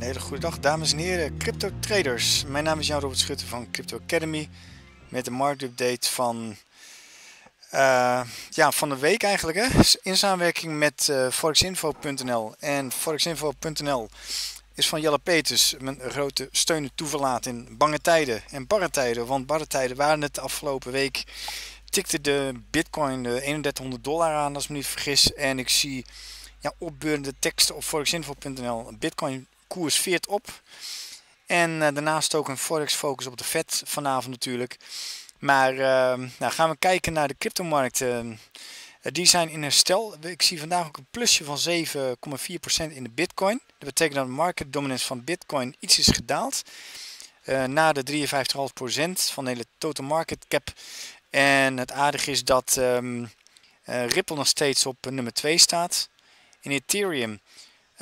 Een hele goede dag, dames en heren, crypto traders. Mijn naam is Jan-Robert Schutte van Crypto Academy met de marktupdate van, uh, ja, van de week eigenlijk. Hè? In samenwerking met uh, forexinfo.nl. En forexinfo.nl is van Jelle Peters mijn grote steun toeverlaat in bange tijden en barre tijden. Want barre tijden waren het de afgelopen week. Tikte de bitcoin de 3100 dollar aan als ik me niet vergis. En ik zie ja, opbeurende teksten op forexinfo.nl. Bitcoin koers veert op. En uh, daarnaast ook een forex focus op de vet vanavond natuurlijk. Maar uh, nou gaan we kijken naar de cryptomarkten. Uh, die zijn in herstel. Ik zie vandaag ook een plusje van 7,4% in de bitcoin. Dat betekent dat de market dominance van bitcoin iets is gedaald. Naar de 53,5% van de hele total market cap. En het aardige is dat um, Ripple nog steeds op nummer 2 staat. In Ethereum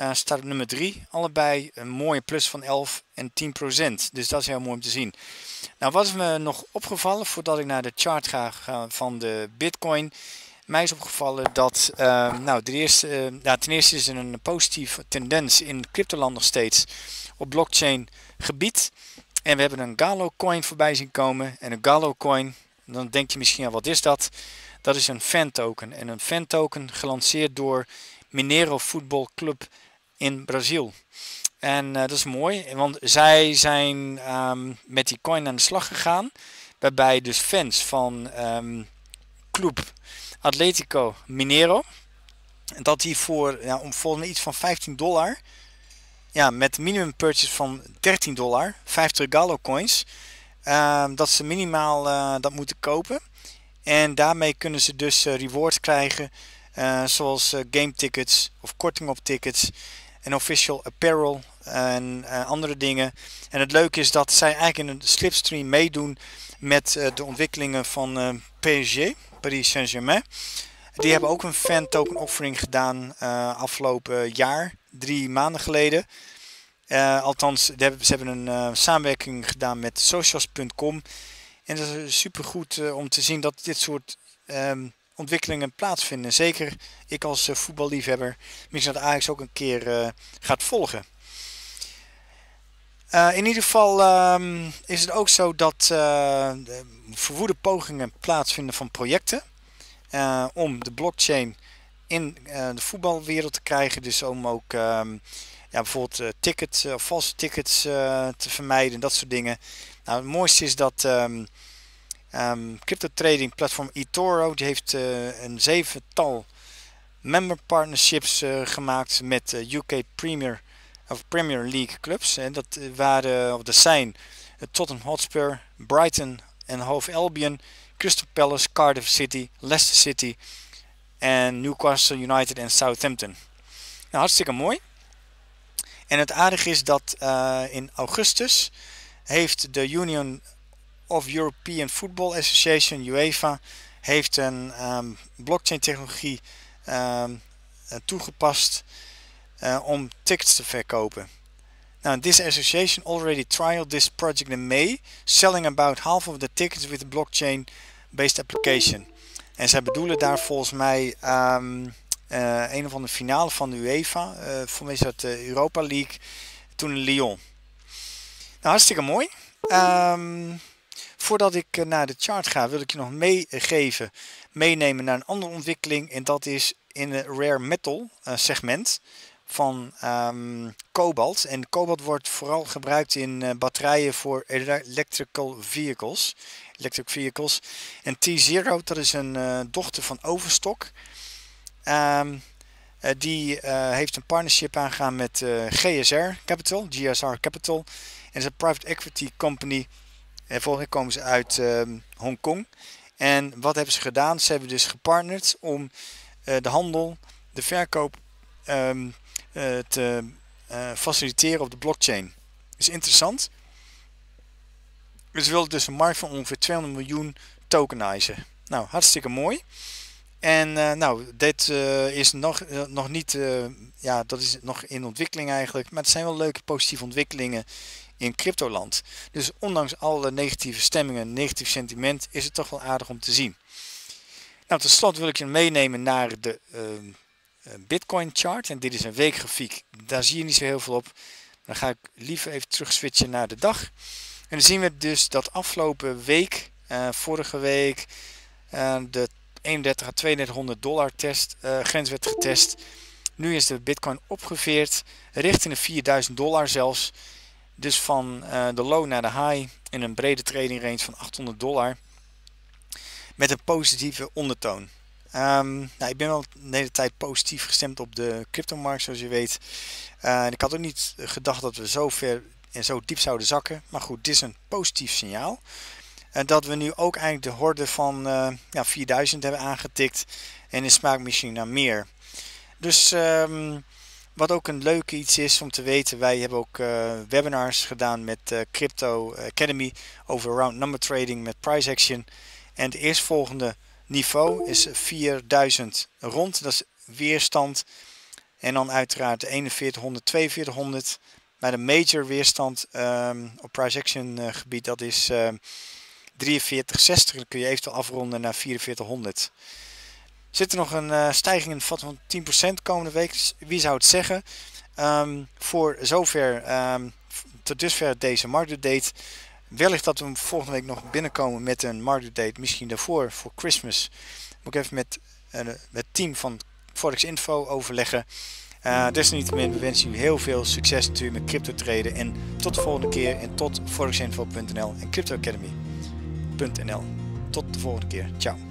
uh, staat op nummer 3. Allebei een mooie plus van 11 en 10% Dus dat is heel mooi om te zien. Nou, wat is me nog opgevallen voordat ik naar de chart ga, van de Bitcoin? Mij is opgevallen dat, uh, nou, de eerste, uh, ten eerste is er een positieve tendens in cryptoland nog steeds op blockchain gebied. En we hebben een Galo coin voorbij zien komen. En een Galo coin, dan denk je misschien, wat is dat? Dat is een fan token. En een fan token gelanceerd door Mineiro Football Club in Brazil. En uh, dat is mooi, want zij zijn um, met die coin aan de slag gegaan. Waarbij dus fans van um, Club Atletico Mineiro. Dat die voor ja, om volgens iets van 15 dollar. Ja, met minimum purchase van 13 dollar. 50 Gallo coins. Um, dat ze minimaal uh, dat moeten kopen. En daarmee kunnen ze dus uh, rewards krijgen. Zoals game tickets of korting op tickets en official apparel en uh, andere dingen. En het leuke is dat zij eigenlijk in een slipstream meedoen met uh, de ontwikkelingen van uh, PSG, Paris Saint-Germain. Die hebben ook een fan token offering gedaan afgelopen jaar, drie maanden geleden. althans, ze hebben, een samenwerking gedaan met socials.com. En dat is super goed om te zien dat dit soort um, ontwikkelingen plaatsvinden. Zeker ik als uh, voetballiefhebber, misschien dat Ajax ook een keer uh, gaat volgen. Uh, in ieder geval um, is het ook zo dat verwoede pogingen plaatsvinden van projecten om de blockchain in de voetbalwereld te krijgen. Dus om ook um, ja, bijvoorbeeld tickets valse tickets te vermijden, dat soort dingen. Nou, het mooiste is dat Um, crypto trading platform eToro die heeft uh, een zevental member partnerships uh, gemaakt met uh, UK Premier of Premier League clubs. En dat waren of dat zijn Tottenham Hotspur, Brighton en Hove Albion, Crystal Palace, Cardiff City, Leicester City en Newcastle United en Southampton. Nou, hartstikke mooi. En het aardige is dat in augustus heeft de Union of European Football Association, UEFA, heeft een um, blockchain technologie um, toegepast uh, om tickets te verkopen. Now, this association already trialed this project in May, selling about half of the tickets with a blockchain-based application. En zij bedoelen daar volgens mij um, uh, een of andere finale van de UEFA, uh, voor mij dat de Europa League, toen in Lyon. Nou, hartstikke mooi. Voordat ik eh, naar de chart ga, wil ik je nog meegeven, meenemen naar een andere ontwikkeling. En dat is in het rare metal uh, segment van um, kobalt. En kobalt wordt vooral gebruikt in uh, batterijen voor electrical vehicles. Electric vehicles. En T0, dat is een dochter van Overstock. Uh, die heeft een partnership aangegaan met GSR Capital, GSR Capital. En is een private equity company en volgens komen ze uit uh, Hongkong. En wat hebben ze gedaan? Ze hebben dus gepartnerd om uh, de handel, de verkoop um, uh, te uh, faciliteren op de blockchain. Is interessant. Dus ze wilden dus een markt van ongeveer 200 miljoen tokenizen. Nou, hartstikke mooi. En nou, dit is nog, nog niet, ja, dat is nog in ontwikkeling eigenlijk. Maar het zijn wel leuke positieve ontwikkelingen in cryptoland. Dus ondanks alle negatieve stemmingen, negatief sentiment, is het toch wel aardig om te zien. Nou, tot slot wil ik je meenemen naar de uh, Bitcoin chart. En dit is een weekgrafiek. Daar zie je niet zo heel veel op. Dan ga ik liever even terug switchen naar de dag. En dan zien we dus dat afgelopen week, uh, vorige week, uh, de 31 à 3200 dollar test, grens werd getest. Nu is de bitcoin opgeveerd richting de 4000 dollar zelfs. Dus van de low naar de high in een brede trading range van 800 dollar. Met een positieve ondertoon. Um, nou, ik ben wel de hele tijd positief gestemd op de cryptomarkt, zoals je weet. Uh, ik had ook niet gedacht dat we zo ver en zo diep zouden zakken. Maar goed, dit is een positief signaal. En dat we nu ook eigenlijk de horde van uh, ja, 4000 hebben aangetikt. En in smaak misschien naar meer. Dus um, wat ook een leuke iets is om te weten. Wij hebben ook uh, webinars gedaan met uh, Crypto Academy over round number trading met price action. En het eerstvolgende niveau is 4000 rond. Dat is weerstand. En dan uiteraard 4100, 4200. Bij de major weerstand um, op price action uh, gebied dat is uh, 4360. Dan kun je eventueel afronden naar 4400. Zit er nog een uh, stijging in van 10% komende week? Wie zou het zeggen? Um, voor zover, um, tot dusver deze marktupdate. Wellicht dat we volgende week nog binnenkomen met een marktupdate. Misschien daarvoor, voor Christmas. Moet ik even met, met het team van Forex Info overleggen. Uh, desalniettemin, we wensen jullie heel veel succes natuurlijk met crypto traden. En tot de volgende keer en tot forexinfo.nl en cryptoacademy.nl. Tot de volgende keer. Ciao.